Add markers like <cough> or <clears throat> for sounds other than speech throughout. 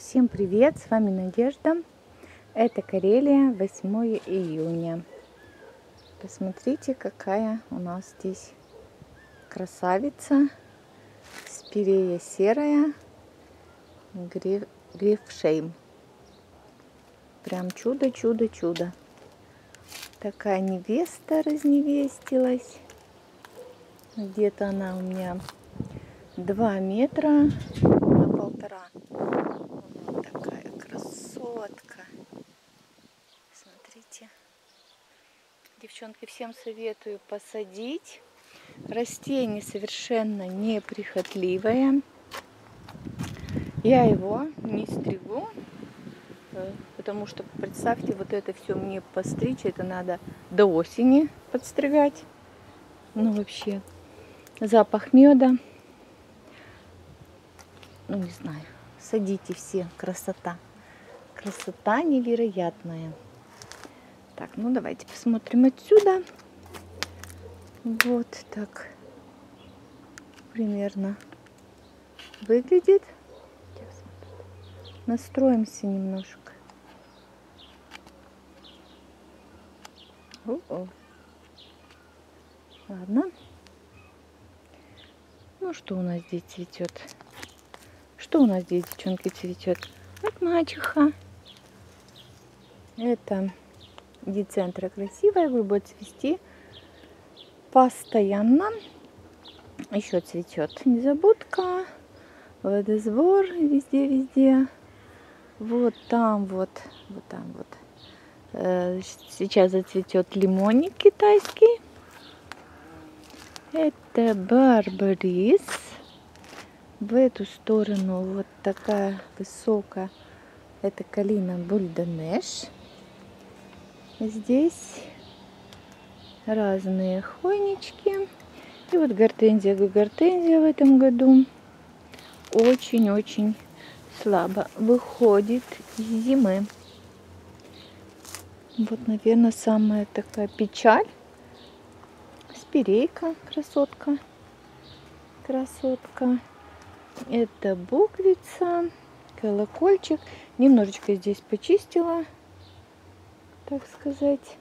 Всем привет, с вами Надежда. Это Карелия, 8 июня. Посмотрите, какая у нас здесь красавица. Спирея серая, гриф, грифшейм. Прям чудо, чудо, чудо. Такая невеста разневестилась. Где-то она у меня 2 метра на полтора. Вот такая красотка. Смотрите. Девчонки, всем советую посадить. Растение совершенно неприхотливое. Я его не стригу, э, потому что, представьте, вот это все мне постричь, это надо до осени подстригать. Ну, вообще, запах меда ну не знаю, садите все, красота. Красота невероятная. Так, ну давайте посмотрим отсюда. Вот так примерно выглядит. Настроимся немножко. О -о. Ладно. Ну что у нас здесь цветет? Что у нас здесь, девчонки, цветет? Вот мачеха. Это децентра красивая, будет цвести постоянно. Еще цветет незабудка, водосбор везде-везде. Вот там вот, вот там вот. Э, сейчас зацветет лимонник китайский. Это барбарис в эту сторону вот такая высокая, это калина бульденеш. Здесь разные хвойнички. И вот гортензия, гортензия в этом году очень-очень слабо выходит из зимы. Вот, наверное, самая такая печаль. Спирейка, красотка. Красотка. Это буквица, колокольчик. Немножечко здесь почистила, так сказать.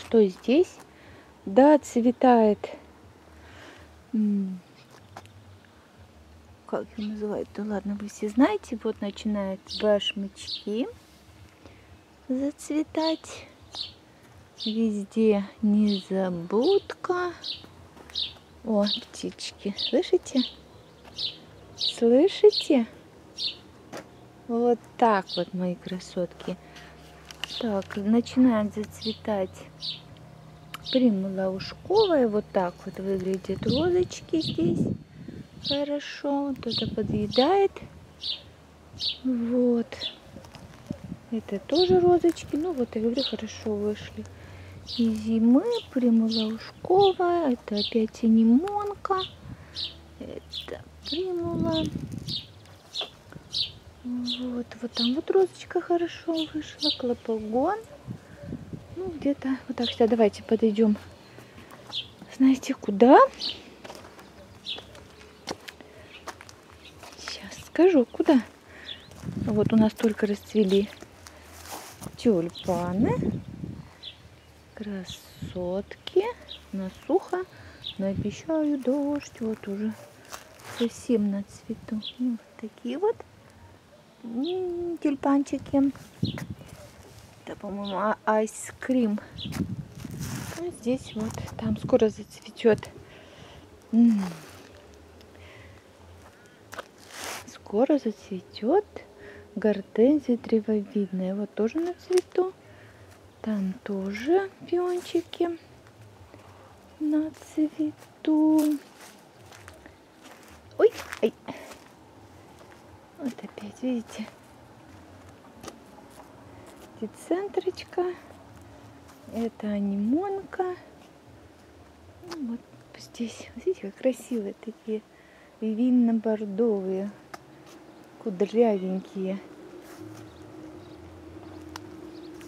Что здесь? Да, цветает. Как его называют? Да ладно, вы все знаете. Вот начинает башмачки зацветать. Везде незабудка. О, птички, слышите? Слышите? Вот так вот, мои красотки. Так, начинает зацветать примула ушковая. Вот так вот выглядят розочки здесь. Хорошо. Вот это подъедает. Вот. Это тоже розочки. Ну вот, я говорю, хорошо вышли. И зимы примула ушковая. Это опять анимонка. Это примула. Вот, вот там вот розочка хорошо вышла, клопогон. Ну, где-то вот так сюда. Давайте подойдем. Знаете, куда? Сейчас скажу, куда. Вот у нас только расцвели тюльпаны. Красотки. На сухо. Но обещаю дождь. Вот уже совсем на цвету. Вот такие вот тюльпанчики. Это, по-моему, а, айскрим. А здесь вот, там скоро зацветет. Скоро зацветет гортензия древовидная. Вот тоже на цвету. Там тоже пиончики на цвету. Ой, ай. Вот опять, видите? Децентрочка. Это анимонка. Ну, вот здесь, видите, как красивые такие винно-бордовые, кудрявенькие.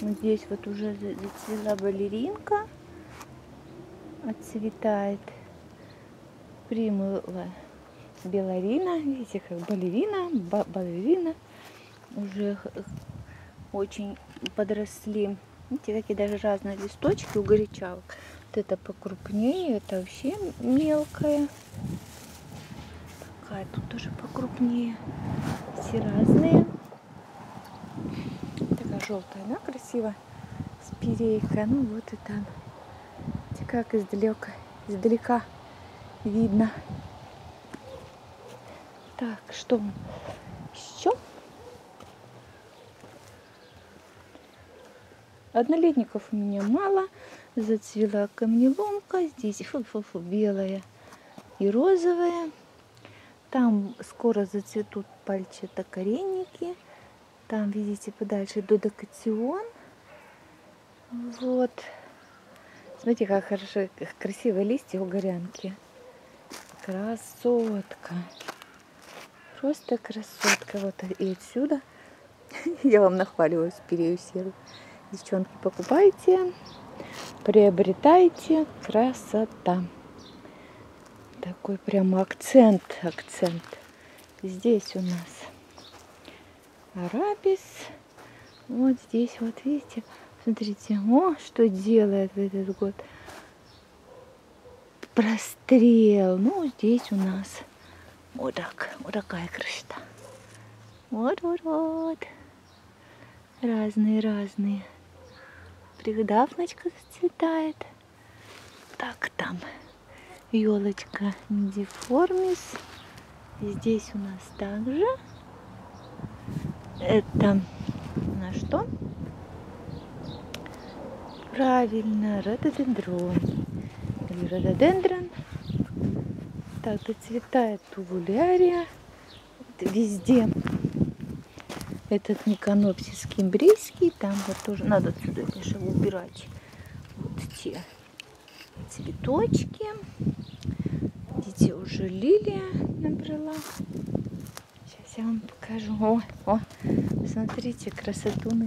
Вот здесь вот уже зацвела балеринка, отцветает примыла беларина, видите, как балерина, ба балерина. Уже очень подросли. Видите, какие даже разные листочки у горячавок. Вот это покрупнее, это вообще мелкая. Такая тут тоже покрупнее. Все разные. Такая желтая, да, красиво. Спирейка. Ну вот и там. Видите, как издалека, издалека видно. Так, что еще? Однолетников у меня мало. Зацвела камнеломка. Здесь фу -фу -фу, белая и розовая. Там скоро зацветут пальчатокоренники. Там, видите, подальше додокатион. Вот. Смотрите, как хорошо, как красивые листья у горянки. Красотка. Просто красотка. Вот и отсюда <laughs> я вам нахваливаю спирею серую. Девчонки, покупайте, приобретайте. Красота. Такой прямо акцент, акцент. Здесь у нас арабис. Вот здесь, вот видите, смотрите, о, что делает в этот год. Прострел. Ну, здесь у нас вот так, вот такая красота. Вот-вот-вот. Разные-разные. Пригдавночка зацветает. Так, там елочка Недиформис. Здесь у нас также. Это на что? Правильно, рододендрон. Или рододендрон. Так, доцветает тувулярия. Везде этот никанопсис кимбрийский. Там вот тоже надо отсюда, конечно, убирать вот те цветочки. Видите, уже лилия набрала. Сейчас я вам покажу. О, о, смотрите, красотуны.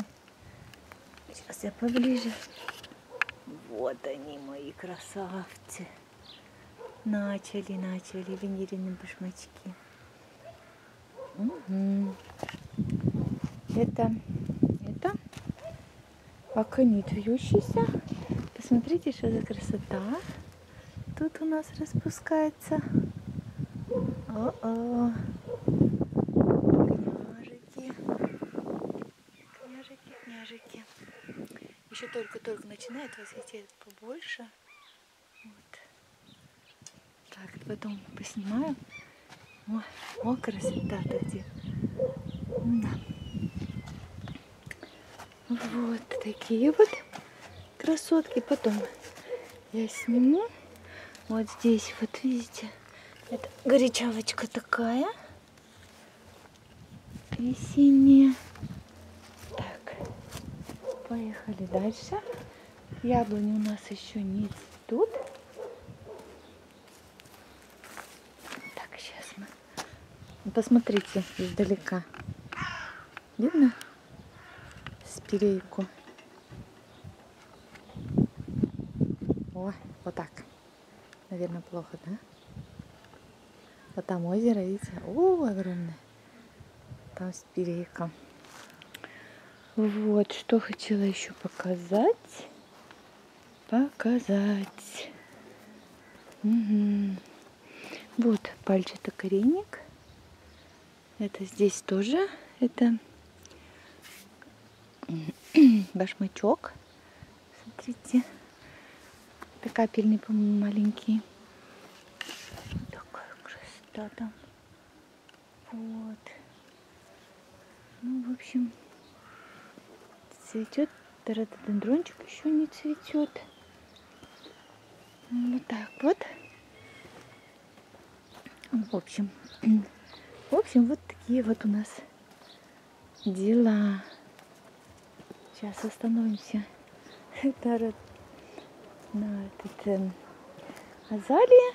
Сейчас я поближе. Вот они, мои красавцы. Начали, начали венерины башмачки. Угу. Это, это аконит вьющийся. Посмотрите, что за красота. Тут у нас распускается. О-о. Княжики. Княжики, княжики. Еще только-только начинает возвететь побольше. Вот. Так, потом поснимаю. О, о красота-то где. Да. Вот такие вот красотки. Потом я сниму. Вот здесь, вот видите, это горячавочка такая. Весенняя. Так, поехали дальше. Яблони у нас еще не цветут. Так, сейчас мы... Посмотрите издалека. Видно? Спирейку. О, вот так. Наверное, плохо, да? Вот там озеро, видите? О, огромное. Там спирейка. Вот, что хотела еще показать. Показать. Угу. Вот пальчатокоренник. Это здесь тоже. Это <clears throat> башмачок. Смотрите. Это капельный, по-моему, маленький. Такая красота там. Вот. Ну, в общем, цветет. Рододендрончик еще не цветет. Вот так вот. В общем, <clears throat> в общем, вот такие вот у нас дела. Сейчас остановимся. <laughs> На этот э, азалия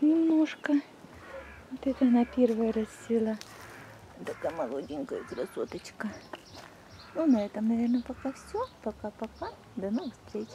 немножко. Вот это она первая расцвела. Такая молоденькая красоточка. Ну, на этом, наверное, пока все. Пока-пока. До новых встреч.